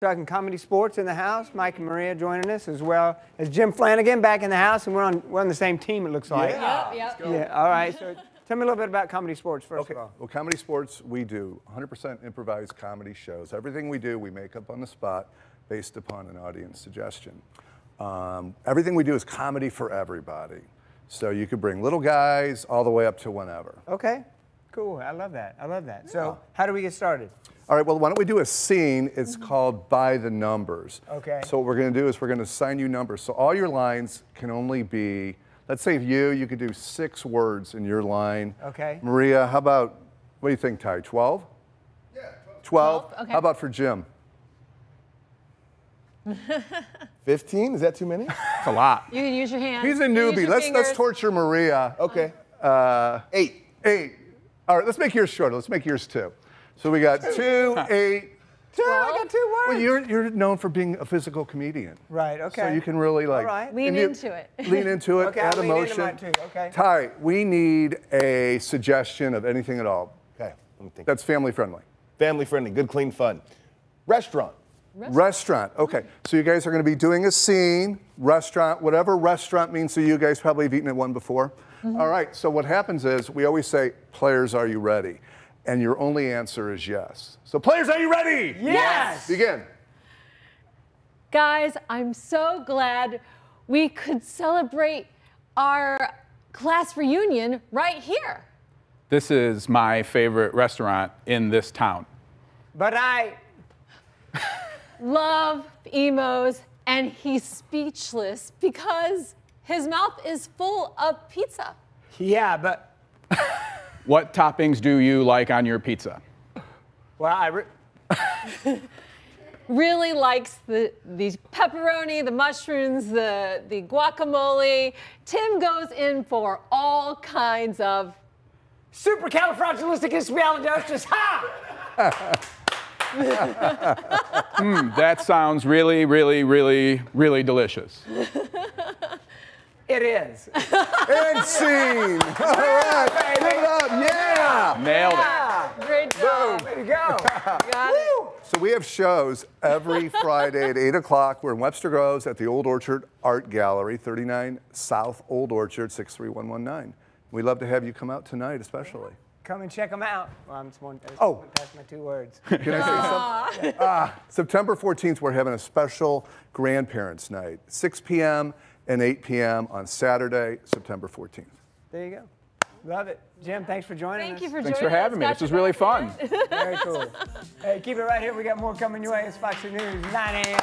Talking Comedy Sportz in the house. Mike and Maria joining us, as well as Jim Flannigan back in the house, and we're on we're on the same team. It looks like. Yeah. Yep. Yeah. All right. So tell me a little bit about Comedy Sportz first Okay. of all. Well, Comedy Sportz, we do 100% improvised comedy shows. Everything we do, we make up on the spot based upon an audience suggestion. Um, everything we do is comedy for everybody. So you could bring little guys all the way up to whenever. Okay. Cool. I love that. I love that. So how do we get started? All right, well, why don't we do a scene? It's called By the Numbers. Okay. So what we're going to do is we're going to assign you numbers. So all your lines can only be, let's say you, you could do six words in your line. Okay. Maria, how about, what do you think, Ty? 12? Yeah, 12. 12? okay. How about for Jim? 15? Is that too many? It's a lot. You can use your hands. He's a you can use newbie. Let's, let's torture Maria. Okay. Uh, Eight. eight. All right, let's make yours shorter. Let's make yours two. So we got two, eight. Two. I got two words. Well, you're, you're known for being a physical comedian. Right, okay. So you can really like right. Lean you- into it. Lean into it. Okay, add I'll lean into emotion. mine too, okay. Ty, we need a suggestion of anything at all. Okay. Let me think. That's family friendly. family friendly, good, clean fun. Restaurant. Restaurant. Okay. So you guys are going to be doing a scene. Restaurant. Whatever restaurant means to you guys. Probably have eaten at one before. Mm-hmm. All right. So what happens is we always say, "Players, are you ready?" And your only answer is yes. So players, are you ready? Yes. Begin. Guys, I'm so glad we could celebrate our class reunion right here. This is my favorite restaurant in this town. But I. Love emos, and he's speechless because his mouth is full of pizza. Yeah, but What toppings do you like on your pizza? well, I. Re- Really likes the, the pepperoni, the mushrooms, the, the guacamole. Tim goes in for all kinds of Supercalifragilisticexpialidocious. Ha! Hmm, that sounds really, really, really, really delicious. It is. And scene. All right. Give it up. Yeah. Nailed it. great job. Way to go. Got it. So we have shows every Friday at 8 o'clock. We're in Webster Groves at the Old Orchard Art Gallery, 39 South Old Orchard, 63119. We'd love to have you come out tonight, especially. Come and check them out. Well, I'm just one. I just Oh. went past my two words. Can I say something? Ah, September 14th, we're having a special grandparents' night, 6 p.m. and 8 p.m. on Saturday, September 14th. There you go. Love it. Jim, thanks for joining Thank us. you for Thanks joining for having me. us. This was really fun. Very cool. hey, keep it right here. We got more coming your way. It's Fox News, 9 a.m.